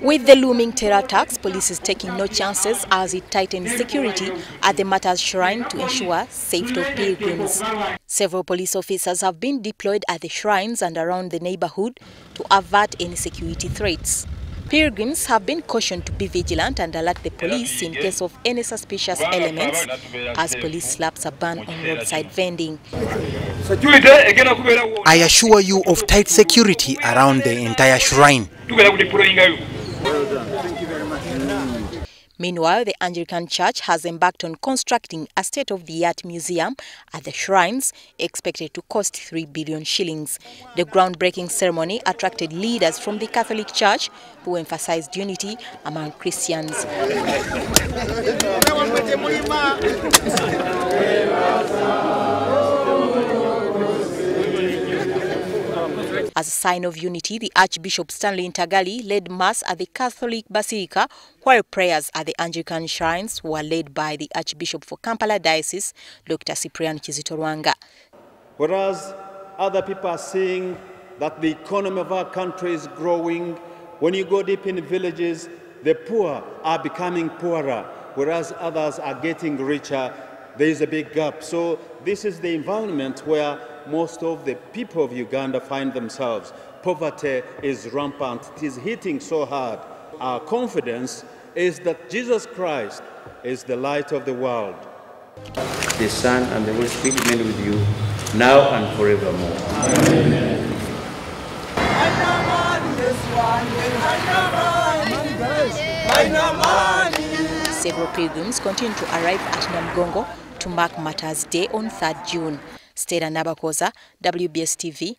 With the looming terror attacks, police is taking no chances as it tightens security at the Martyrs Shrine to ensure safety of pilgrims. Several police officers have been deployed at the shrines and around the neighborhood to avert any security threats. Pilgrims have been cautioned to be vigilant and alert the police in case of any suspicious elements as police slaps a ban on roadside vending. I assure you of tight security around the entire shrine. Meanwhile, the Anglican Church has embarked on constructing a state-of-the-art museum at the shrines, expected to cost 3 billion shillings. The groundbreaking ceremony attracted leaders from the Catholic Church who emphasized unity among Christians. As a sign of unity, the Archbishop Stanley Ntagali led Mass at the Catholic Basilica, while prayers at the Anglican shrines were led by the Archbishop for Kampala Diocese, Dr. Cyprian Kizito Lwanga. Whereas other people are saying that the economy of our country is growing, when you go deep in villages, the poor are becoming poorer, whereas others are getting richer. There is a big gap. So this is the environment where most of the people of Uganda find themselves. Poverty is rampant. It is hitting so hard. Our confidence is that Jesus Christ is the light of the world. The Son and the Holy Spirit remain with you now and forevermore. Amen. Several pilgrims continue to arrive at Namugongo to mark Martyrs Day on 3rd June. Stella Nabakoza, WBS TV.